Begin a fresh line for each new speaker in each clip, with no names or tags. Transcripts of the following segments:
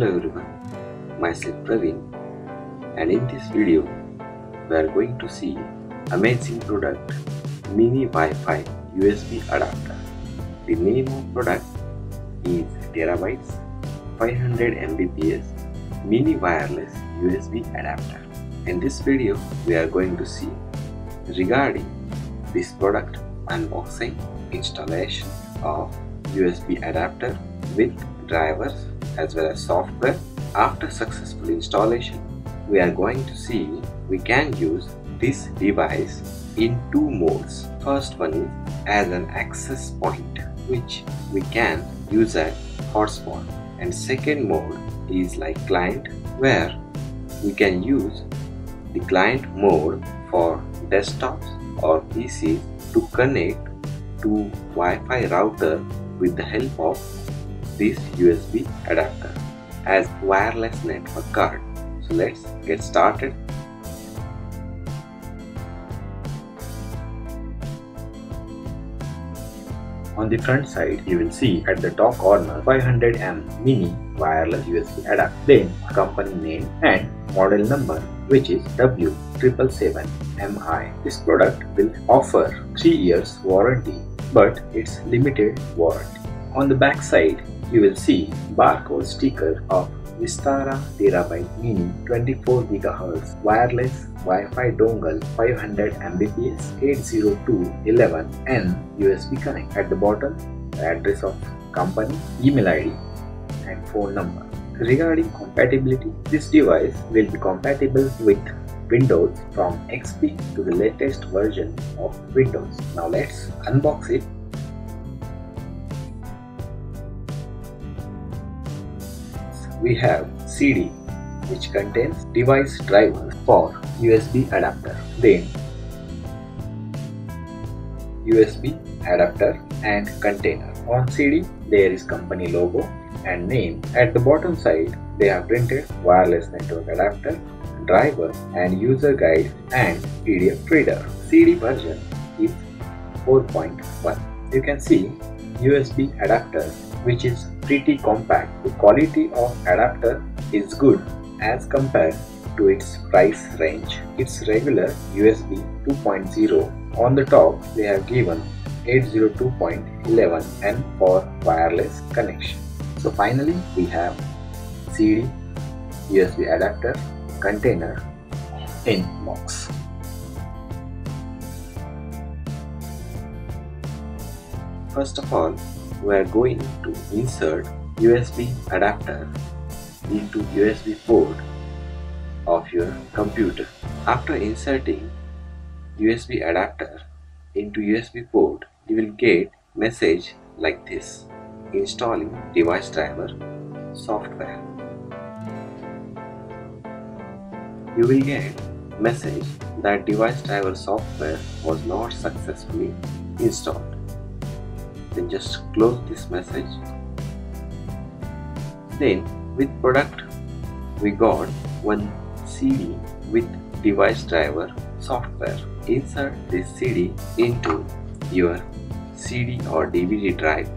Hello everyone, myself Praveen and in this video we are going to see amazing product mini Wi-Fi USB adapter. The name of product is Terabytes 500 Mbps mini wireless USB adapter. In this video we are going to see regarding this product unboxing, installation of USB adapter with drivers as well as software. After successful installation, we are going to see we can use this device in two modes. First one is as an access point which we can use at hotspot and second mode is like client where we can use the client mode for desktops or PCs to connect to Wi-Fi router with the help of this USB adapter as wireless network card. So let's get started. On the front side, you will see at the top corner 500M mini wireless USB adapter, then company name and model number which is W777MI. This product will offer 3 years warranty but it's limited warranty. On the back side, you will see barcode sticker of Vistara Terabyte Mini 24 GHz wireless Wi-Fi dongle 500 Mbps 802.11n USB connect. At the bottom, address of company, email ID and phone number. Regarding compatibility, this device will be compatible with Windows from XP to the latest version of Windows. Now let's unbox it we have CD which contains device driver for USB adapter. Then USB adapter and container. On CD there is company logo and name. At the bottom side they have printed wireless network adapter, driver and user guide and PDF reader. CD version is 4.1. You can see USB adapter which is pretty compact. The quality of adapter is good as compared to its price range. It's regular USB 2.0. On the top they have given 802.11n for wireless connection. So finally we have CD, USB adapter, container in box. First of all, we are going to insert USB adapter into USB port of your computer. After inserting USB adapter into USB port, you will get message like this installing device driver software. You will get message that device driver software was not successfully installed then just close this message. Then with product we got one CD with device driver software. Insert this CD into your CD or DVD drive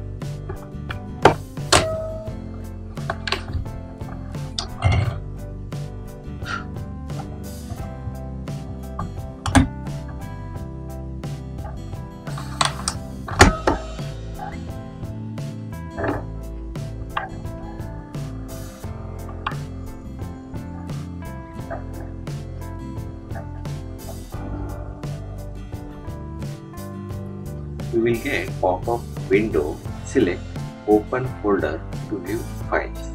you will get pop-up window select open folder to view files.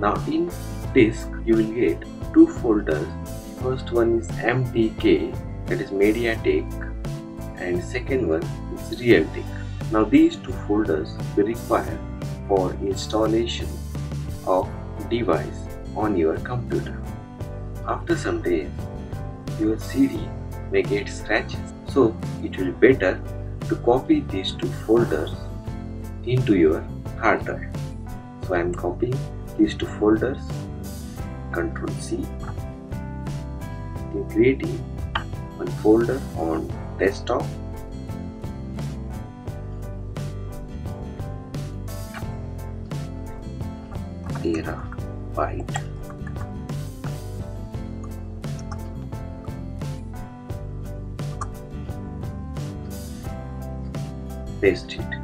Now in disk you will get two folders. First one is mtk that is mediatek and second one is realtek. Now these two folders will require for installation of device on your computer. After some days your CD may get scratches. So it will be better to copy these two folders into your hard drive. So I am copying these two folders, Control C, then creating one folder on desktop era byte paste it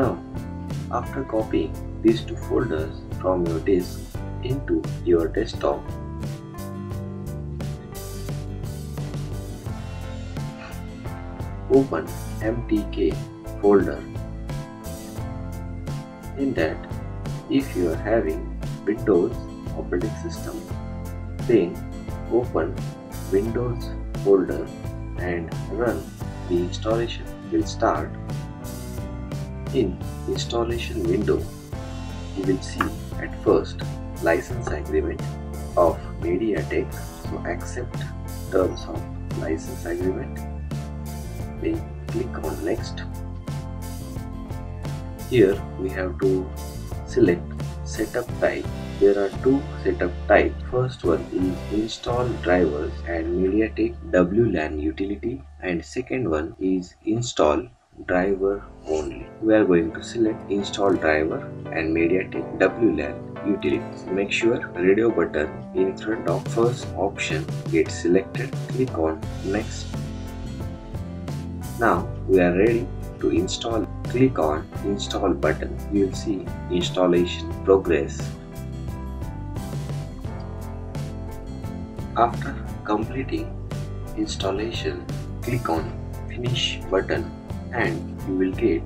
now after copying these two folders from your disk into your desktop open mtk folder. In that if you are having windows operating system. Then open windows folder and run the installation. Will start. In installation window you will see at first license agreement of MediaTek. So accept terms of license agreement. Then click on next. Here we have to select setup type there are two setup type first one is install drivers and MediaTek WLAN utility and second one is install driver only we are going to select install driver and MediaTek WLAN utilities. Make sure radio button in front of first option gets selected. Click on next. Now we are ready to install. Click on install button. You will see installation progress. After completing installation, click on finish button and you will get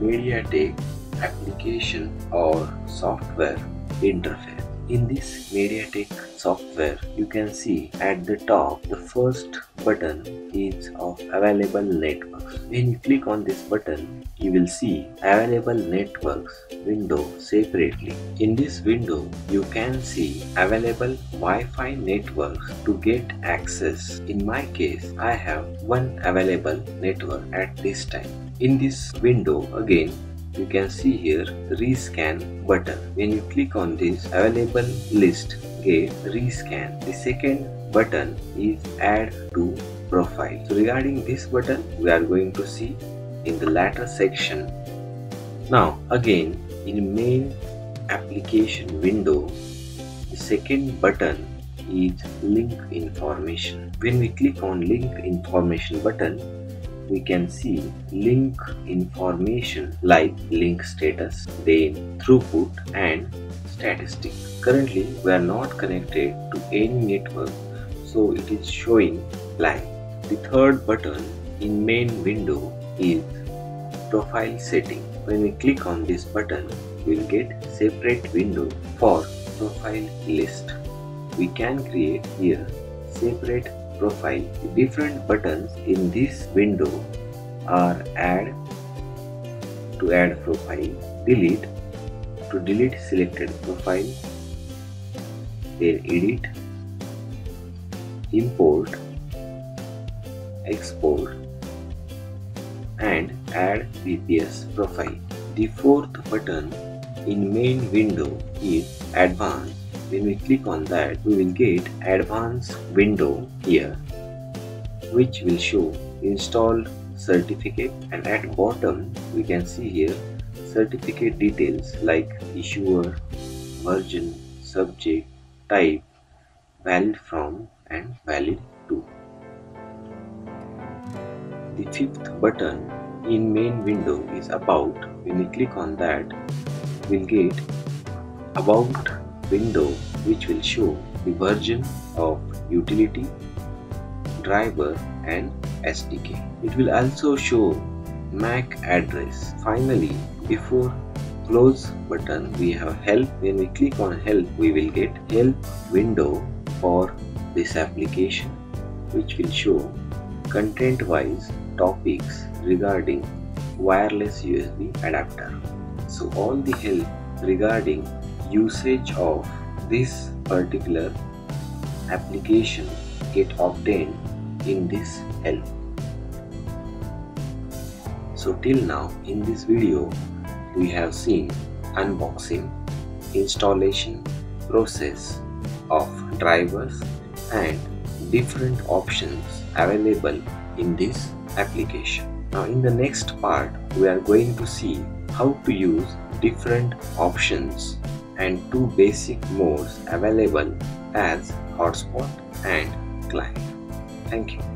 MediaTek application or software interface. In this MediaTek software, you can see at the top the first button is of available networks. When you click on this button, you will see available networks window separately. In this window, you can see available Wi-Fi networks to get access. In my case, I have one available network at this time. In this window, again, you can see here rescan button when you click on this available list get rescan. The second button is add to profile. So regarding this button we are going to see in the latter section. Now again in main application window the second button is link information. When we click on link information button we can see link information like link status, then throughput and statistic. Currently we are not connected to any network so it is showing blank. The third button in main window is profile setting. When we click on this button we will get separate window for profile list. We can create here separate profile. The different buttons in this window are add to add profile, delete to delete selected profile, then edit, import, export and add WPS profile. The fourth button in main window is advanced. When we click on that we will get advanced window here which will show installed certificate. And at bottom we can see here certificate details like issuer version subject type valid from and valid to the fifth button in main window is about when we click on that we'll get about window which will show the version of utility, driver and SDK. It will also show MAC address. Finally, before close button we have help. When we click on help we will get help window for this application which will show content wise topics regarding wireless USB adapter. So all the help regarding usage of this particular application get obtained in this help. So till now in this video we have seen unboxing, installation process of drivers and different options available in this application. Now in the next part we are going to see how to use different options and two basic modes available as hotspot and client. Thank you.